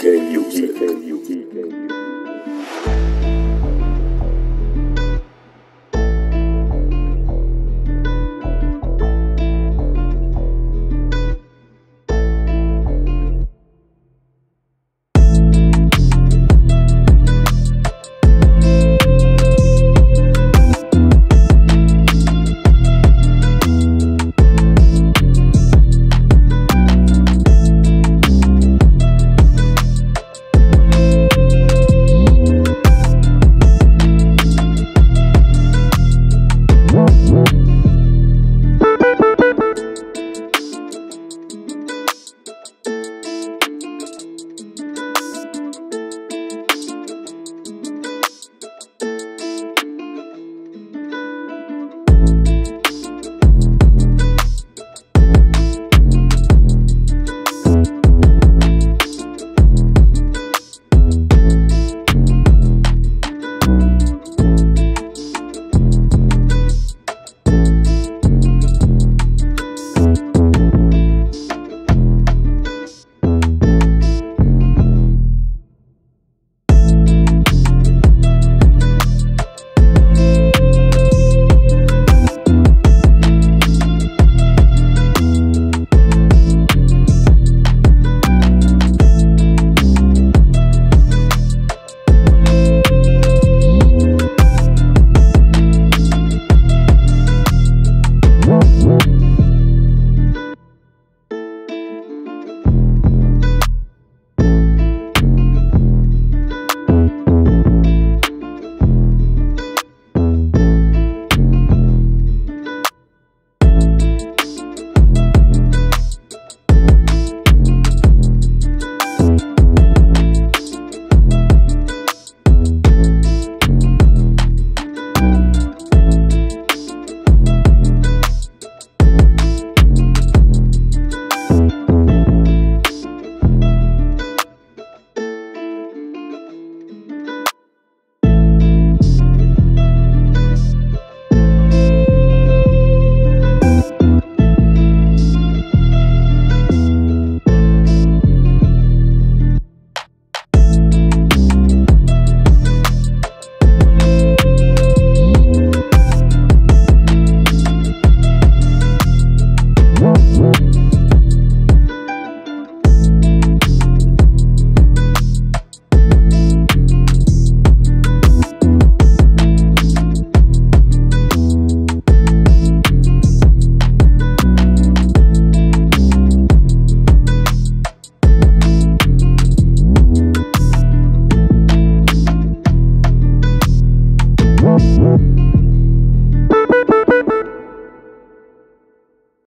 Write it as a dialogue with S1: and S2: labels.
S1: TK Music.
S2: Thank you.